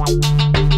Música